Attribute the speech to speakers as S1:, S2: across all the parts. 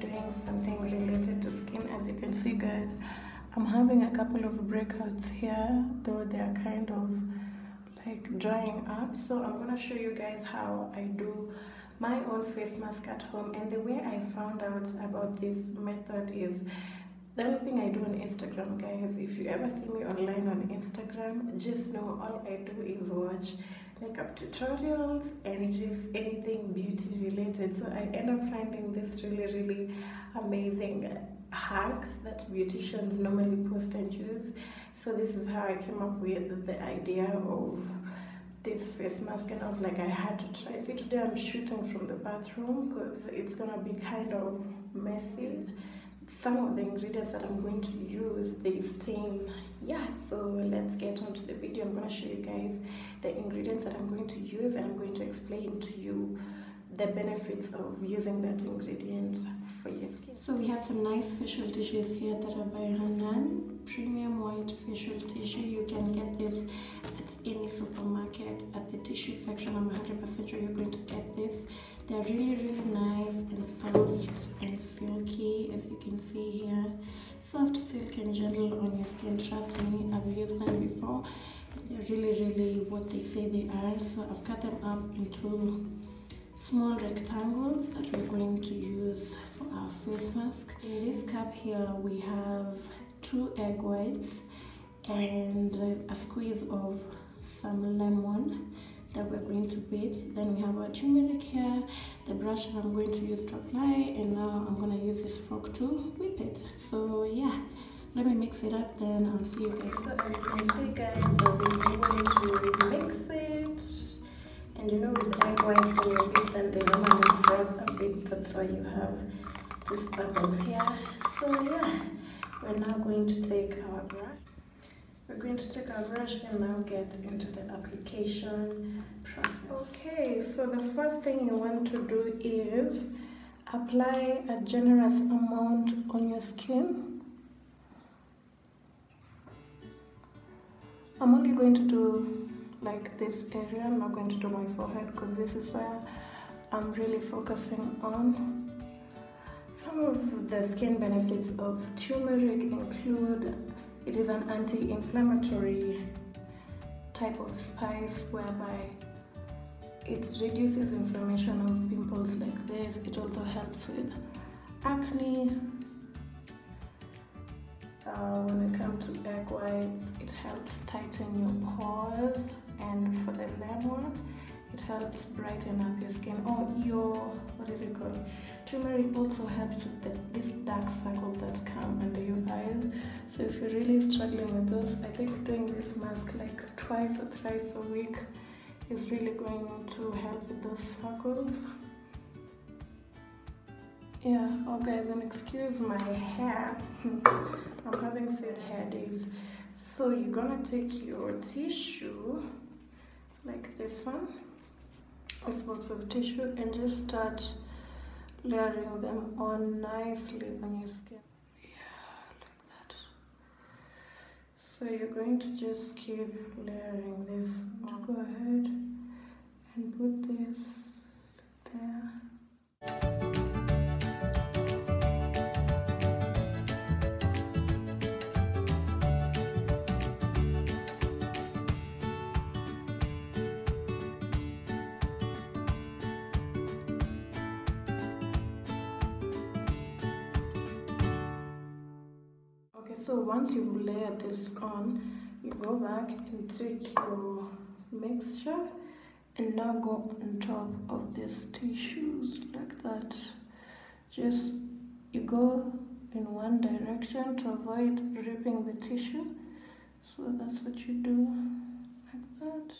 S1: doing something related to skin. As you can see, guys, I'm having a couple of breakouts here, though they're kind of like drying up. So I'm gonna show you guys how I do my own face mask at home. And the way I found out about this method is the only thing I do on Instagram, guys, if you ever see me online on Instagram, just know all I do is watch makeup tutorials and just anything beauty related. So I end up finding this really, really amazing hacks that beauticians normally post and use. So this is how I came up with the idea of this face mask and I was like I had to try. See today I'm shooting from the bathroom because it's gonna be kind of messy some of the ingredients that I'm going to use they stain yeah so let's get on to the video. I'm going to show you guys the ingredients that I'm going to use and I'm going to explain to you the benefits of using that ingredient for skin so we have some nice facial tissues here that are by Hanan premium white facial tissue you can get this at any supermarket at the tissue section I'm 100% sure you're going to get this they're really, really nice and soft and silky, as you can see here. Soft, silk, and gentle on your skin. Trust me, I've used them before. They're really, really what they say they are. So I've cut them up into small rectangles that we're going to use for our face mask. In this cup here, we have two egg whites and a squeeze of some lemon that we're going to beat. Then we have our turmeric here, the brush that I'm going to use to apply, and now I'm going to use this fork to whip it. So yeah, let me mix it up, then I'll see you guys. So as you can see guys, been going to mix it. And you know egg whites when you beat them, they normally froth a bit, that's why you have these bubbles here. So yeah, we're now going to take our brush we're going to take our brush and now get into the application process. Okay, so the first thing you want to do is apply a generous amount on your skin. I'm only going to do like this area, I'm not going to do my forehead because this is where I'm really focusing on. Some of the skin benefits of turmeric include it is an anti-inflammatory type of spice whereby it reduces inflammation of pimples like this. It also helps with acne. Uh, when it comes to egg whites, it helps tighten your pores and for the lemon, it helps brighten up your skin or oh, your what is it called? Turmeric also helps with the, this dark circles that come under your eyes. So if you're really struggling with those i think doing this mask like twice or thrice a week is really going to help with those circles. Yeah oh guys and excuse my hair. I'm having sad hair days. So you're gonna take your tissue like this one box of tissue and just start layering them on nicely on your skin. Yeah like that. So you're going to just keep layering this. Go ahead and put this there so once you've layered this on you go back and take your mixture and now go on top of these tissues like that. Just you go in one direction to avoid ripping the tissue. So that's what you do like that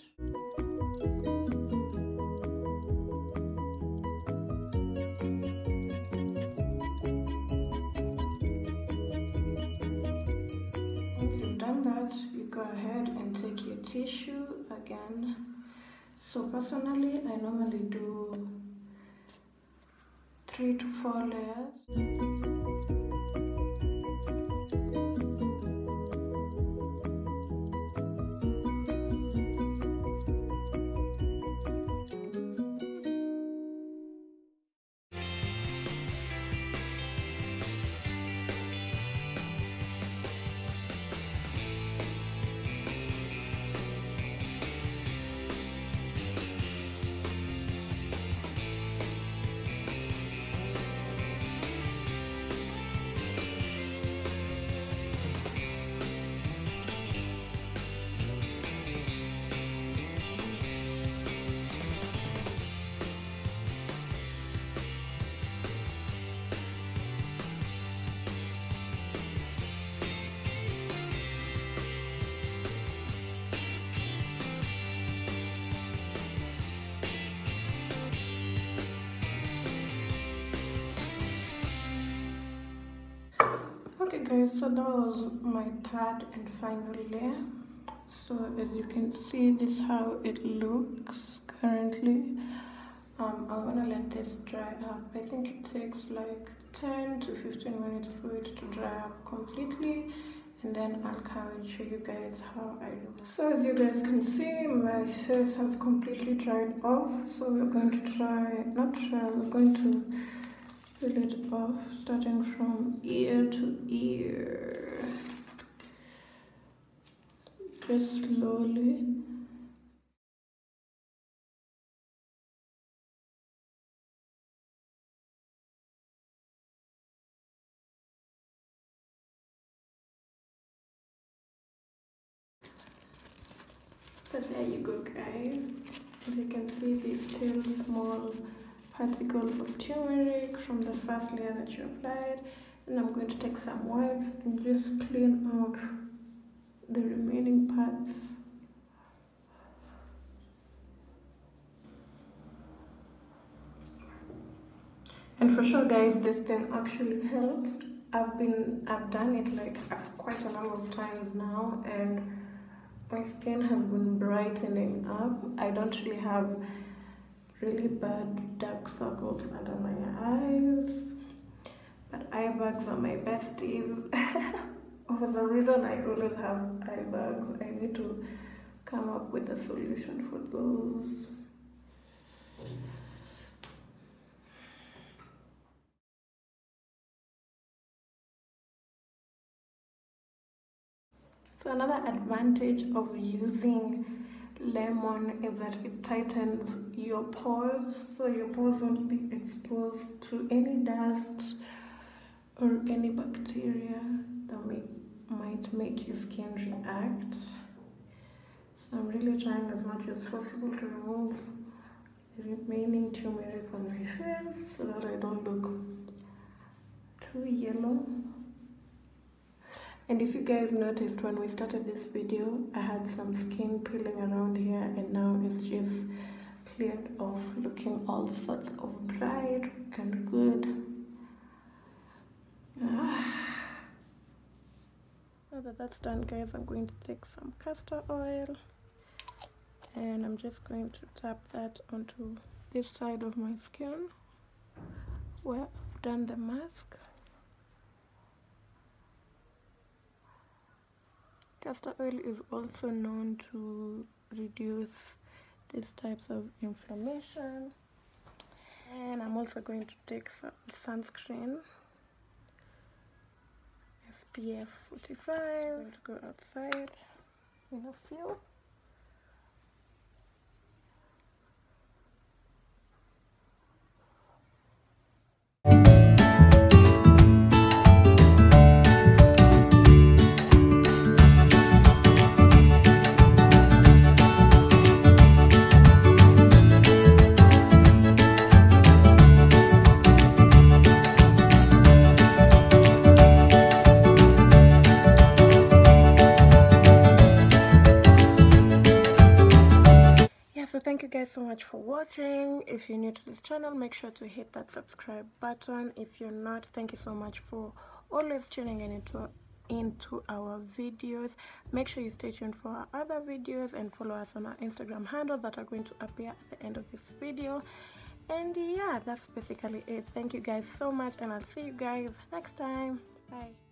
S1: tissue again. So personally I normally do three to four layers okay guys so that was my third and final layer. So as you can see this how it looks currently. Um, I'm gonna let this dry up. I think it takes like 10 to 15 minutes for it to dry up completely and then I'll come and show you guys how I look. So as you guys can see my face has completely dried off so we're going to try, not try, we're going to peel it off starting from ear to ear just slowly So there you go guys. As you can see these still small particles of turmeric from the first layer that you applied. And I'm going to take some wipes and just clean out the remaining parts. And for sure guys, this thing actually helps. I've been, I've done it like uh, quite a number of times now and my skin has been brightening up. I don't really have really bad dark circles under my eyes, but eye bags are my besties. For some reason, I always have eye bags. I need to come up with a solution for those. So another advantage of using lemon is that it tightens your pores so your pores won't be exposed to any dust or any bacteria that may, might make your skin react. So I'm really trying as much as possible to remove the remaining turmeric on my face so that I don't look too yellow. And if you guys noticed when we started this video, I had some skin peeling around here and now it's just cleared off looking all sorts of bright and good. Now that that's done guys, I'm going to take some castor oil and I'm just going to tap that onto this side of my skin where I've done the mask. Castor oil is also known to reduce these types of inflammation. And I'm also going to take some sunscreen. SPF 45. I'm going to go outside in a few. Much for watching. If you're new to this channel make sure to hit that subscribe button. If you're not thank you so much for always tuning in into into our videos. Make sure you stay tuned for our other videos and follow us on our instagram handle that are going to appear at the end of this video. And yeah that's basically it. Thank you guys so much and i'll see you guys next time. Bye